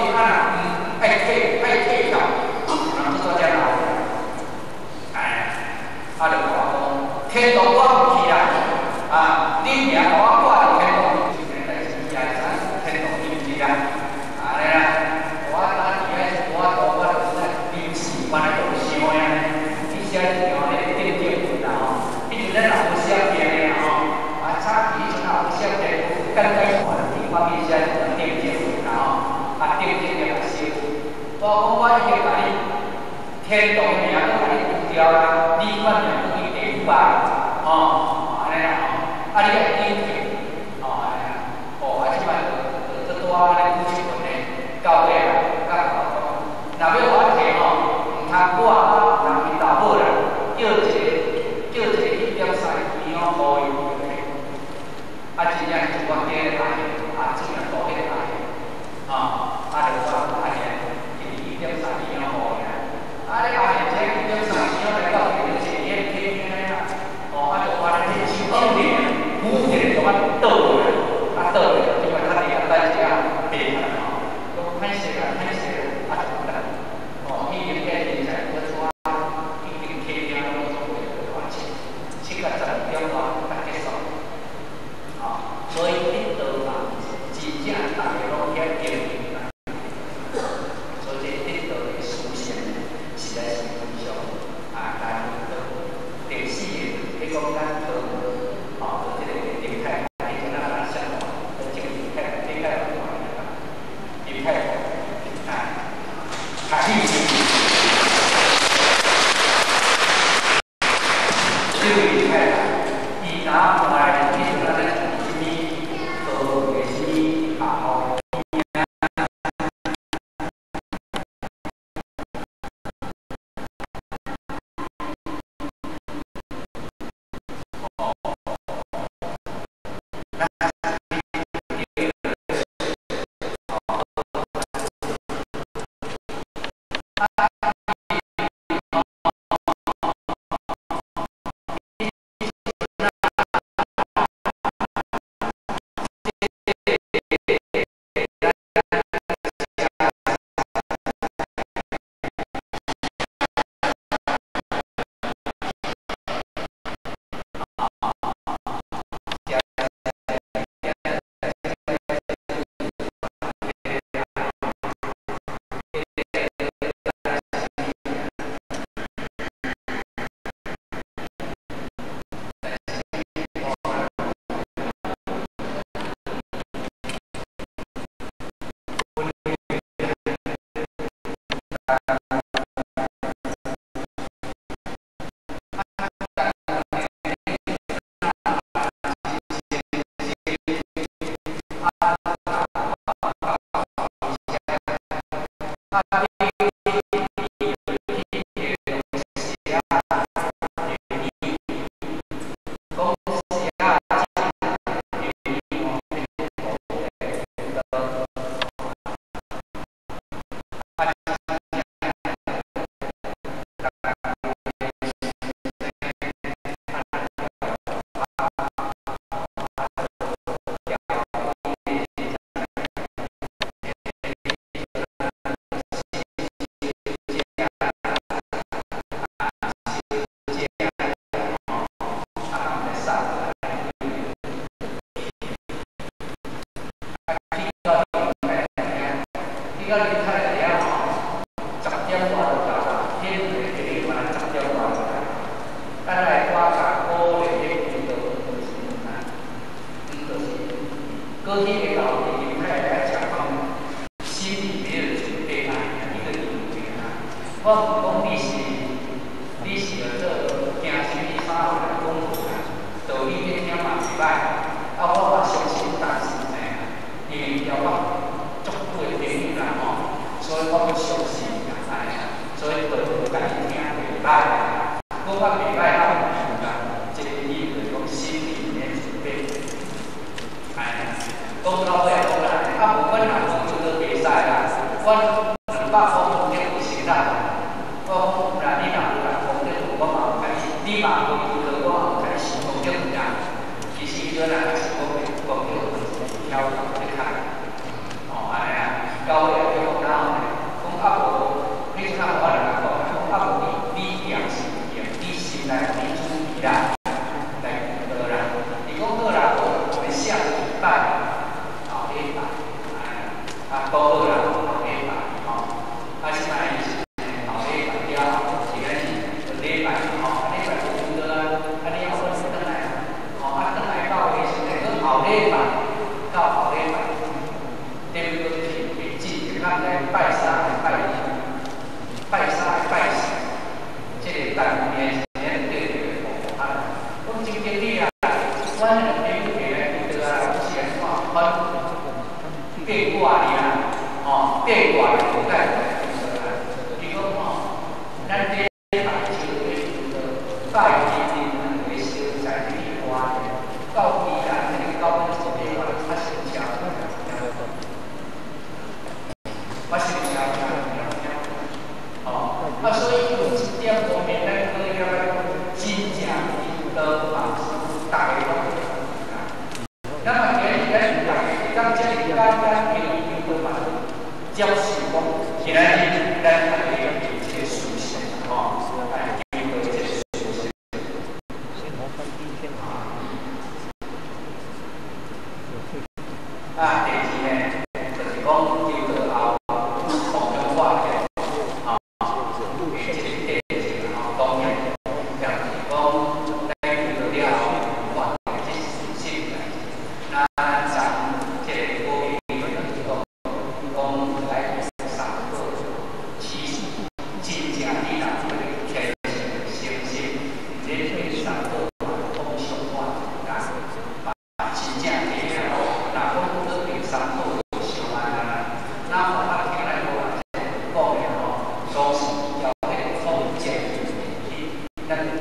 มีห้าไอ้เข่ 我讲我迄个甲你天道命都甲你丢掉啦，你看你不会得福，哦，安尼，哦，啊你啊天气，哦，安，哦，啊即摆这多安尼有气氛嘞，到位啦，甲讲，若要我提吼，唔通我。Uh, 诶，成日咧，对对对，婆婆啊，咁基啊，阮肯定诶，对佢啊，有成日去问佢，佢话咧，哦，讲哦，咱即系诶，就诶，带佢。both 讲，